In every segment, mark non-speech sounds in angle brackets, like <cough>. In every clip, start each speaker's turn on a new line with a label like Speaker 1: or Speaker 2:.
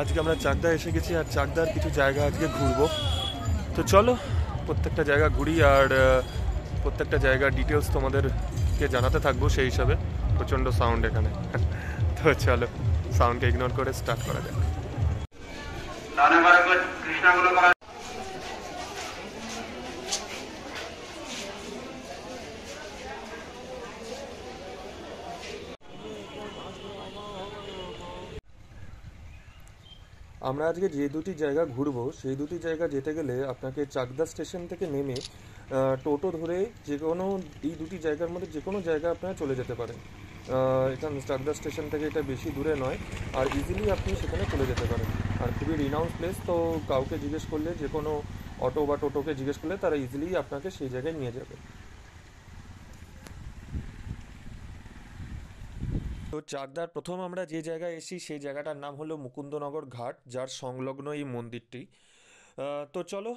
Speaker 1: আজকে আমরা চাকদা এসে গেছি আর চাকদার কিছু জায়গা আজকে ঘুরবো। তো চলো, প্রত্যেকটা জায়গা ঘুরি আর প্রত্যেকটা জায়গার ডিটেলস তোমাদেরকে জানাতে থাকব সেই হিসাবে। প্রচণ্ড সাউন্ড এখানে। <laughs> তো চলো সাউন্ডকে ইগনোর করে স্টার্ট করা যাক
Speaker 2: তাহলে এবার একবার কৃষ্ণাগুলো করা
Speaker 1: আমরা আজকে যে দুটি জায়গা ঘুরবো, সেই দুটি জায়গা যেতে গেলে আপনাকে চাকদা স্টেশন থেকে নেমে টোটো ধরে যে কোনো, এই দুটি জায়গার মধ্যে যে কোনো জায়গা আপনারা চলে যেতে পারেন। এখান চাকদা স্টেশন থেকে এটা বেশি দূরে নয়, আর ইজিলি আপনি সেখানে চলে যেতে পারেন। আর খুবই রিনাউন্স প্লেস তো কাউকে জিজ্ঞেস করলে, যে কোনো অটো বা টোটোকে জিজ্ঞেস করলে তারা ইজিলি আপনাকে সেই জায়গায় নিয়ে যাবে। তো চাকদার প্রথম আমরা যে জায়গায় এসেছি, সেই জায়গাটার নাম হলো মুকুন্দনগর ঘাট, যার সংলগ্ন এই মন্দিরটি। তো চলো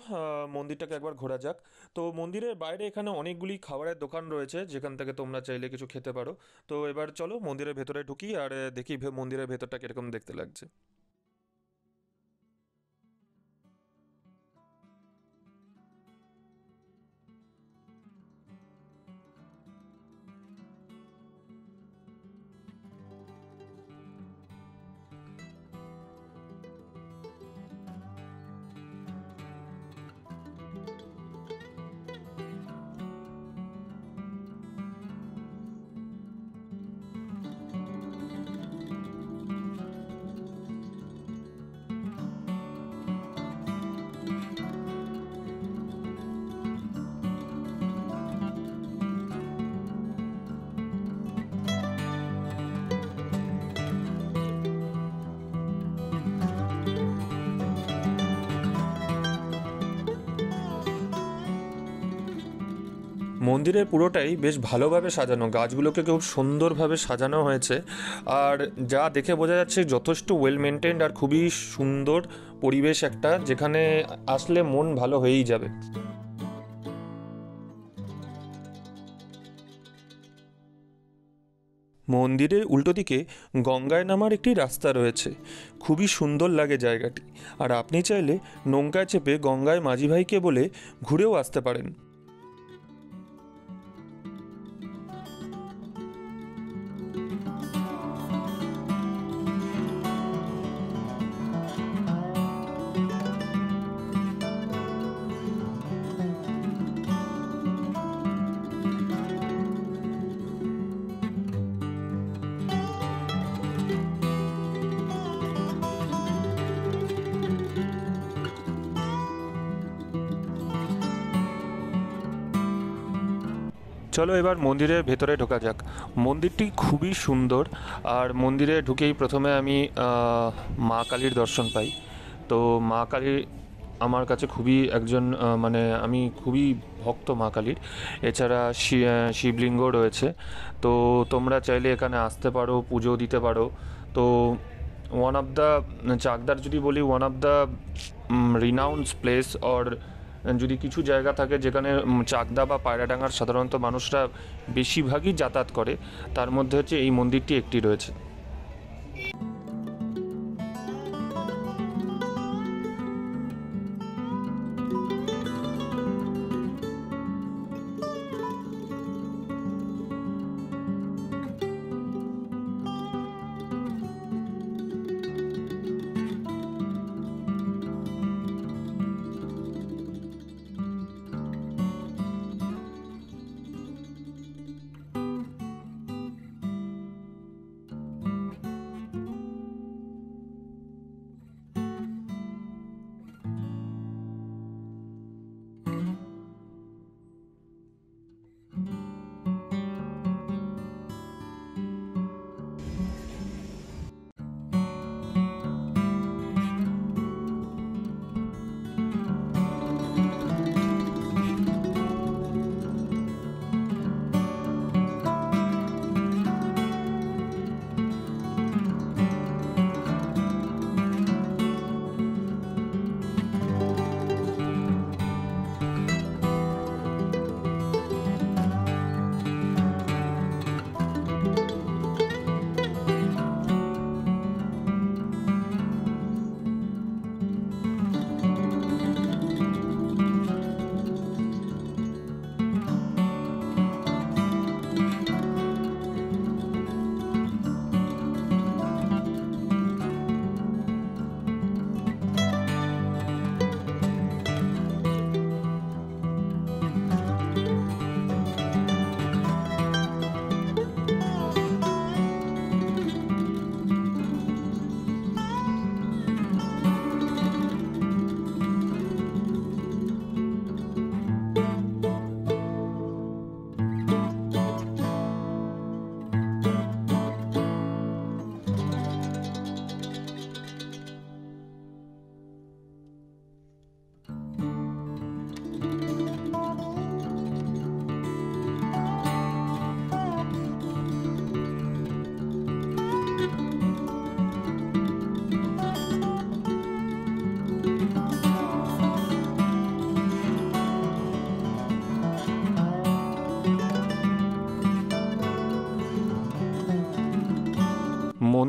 Speaker 1: মন্দিরটাকে একবার ঘোরা যাক। তো মন্দিরের বাইরে এখানে অনেকগুলি খাবারের দোকান রয়েছে, যেখান থেকে তোমরা চাইলে কিছু খেতে পারো। তো এবার চলো মন্দিরের ভেতরে ঢুকি আর দেখি মন্দিরের ভেতরটা কীরকম দেখতে লাগছে। মন্দিরের পুরোটাই বেশ ভালোভাবে সাজানো, গাছগুলোকে খুব সুন্দরভাবে সাজানো হয়েছে। আর যা দেখে বোঝা যাচ্ছে যথেষ্ট ওয়েল মেনটেন্ড আর খুবই সুন্দর পরিবেশ একটা, যেখানে আসলে মন ভালো হয়েই যাবে। মন্দিরের উল্টো দিকে গঙ্গায় নামার একটি রাস্তা রয়েছে। খুবই সুন্দর লাগে জায়গাটি। আর আপনি চাইলে নৌকায় চেপে গঙ্গায় মাঝি ভাইকে বলে ঘুরেও আসতে পারেন। চলো এবার মন্দিরের ভেতরে ঢোকা যাক। মন্দিরটি খুবই সুন্দর, আর মন্দিরে ঢুকেই প্রথমে আমি মা কালীর দর্শন পাই। তো মা কালী আমার কাছে খুবই একজন মানে আমি খুবই ভক্ত মা কালীর। এছাড়া শিবলিঙ্গ রয়েছে। তো তোমরা চাইলে এখানে আসতে পারো, পুজো দিতে পারো। তো ওয়ান অফ দ্য চাকদার যদি বলি one of the renowned place or যদি কিছু জায়গা থাকে যেখানে চাকদা বা পায়রাডাঙ্গার সাধারণত মানুষরা বেশিরভাগই যাতায়াত করে, তার মধ্যে হচ্ছে এই মন্দিরটি একটি রয়েছে।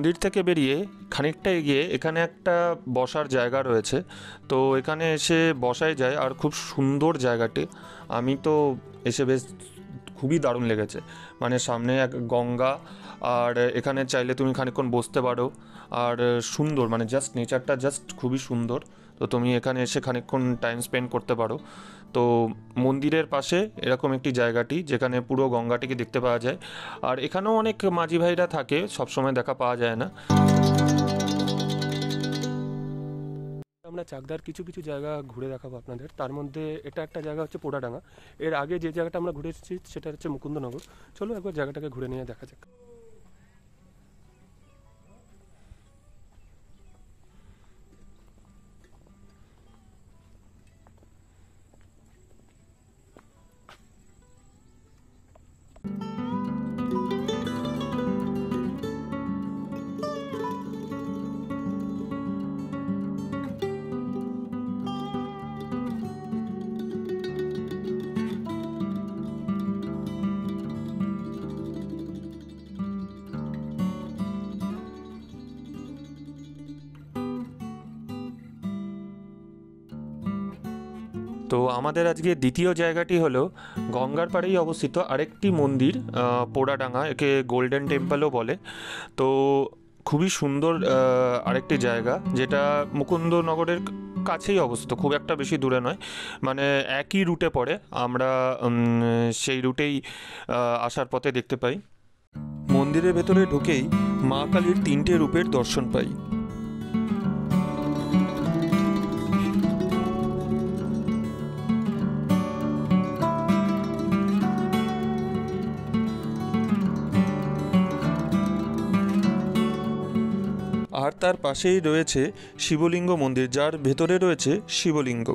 Speaker 1: মন্দির থেকে বেরিয়ে খানিকটা এগিয়ে এখানে একটা বসার জায়গা রয়েছে। তো এখানে এসে বসাই যায় আর খুব সুন্দর জায়গাটি। আমি তো এসে বেশ খুবই দারুণ লেগেছে। মানে সামনে এক গঙ্গা আর এখানে চাইলে তুমি খানিকক্ষণ বসতে পারো। আর সুন্দর মানে জাস্ট নেচারটা জাস্ট খুবই সুন্দর। তো তুমি এখানে এসে খানিকক্ষণ টাইম স্পেন্ড করতে পারো। তো মন্দিরের পাশে এরকম একটি জায়গাটি যেখানে পুরো গঙ্গাটিকে দেখতে পাওয়া যায়। আর এখানেও অনেক মাঝি ভাইরা থাকে, সবসময় দেখা পাওয়া যায় না।
Speaker 3: আমরা চাকদার কিছু কিছু জায়গা ঘুরে দেখাবো আপনাদের। তার মধ্যে এটা একটা জায়গা হচ্ছে পোড়াডাঙ্গা। এর আগে যে জায়গাটা আমরা ঘুরে এসেছি সেটা হচ্ছে মুকুন্দনগর। চলো একবার জায়গাটাকে ঘুরে নিয়ে দেখা যাক।
Speaker 1: তো আমাদের আজকে দ্বিতীয় জায়গাটি হলো গঙ্গার পাড়েই অবস্থিত আরেকটি মন্দির পোড়াডাঙ্গা, একে গোল্ডেন টেম্পলও বলে। তো খুবই সুন্দর আরেকটি জায়গা যেটা মুকুন্দনগরের কাছেই অবস্থিত, খুব একটা বেশি দূরে নয়। মানে একই রুটে পড়ে, আমরা সেই রুটেই আসার পথে দেখতে পাই। মন্দিরের ভেতরে ঢুকেই মা কালীর তিনটে রূপের দর্শন পাই। আর তার পাশেই রয়েছে শিবলিঙ্গ মন্দির যার ভেতরে রয়েছে শিবলিঙ্গ।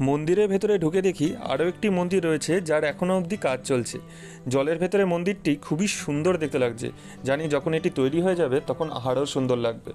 Speaker 1: মন্দিরের ভেতরে ঢুকে দেখি আরও একটি মন্দির রয়েছে যার এখনও অবধি কাজ চলছে। জলের ভেতরে মন্দিরটি খুবই সুন্দর দেখতে লাগছে। জানি যখন এটি তৈরি হয়ে যাবে তখন আরও সুন্দর লাগবে।